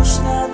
Krishna